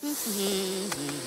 Naga!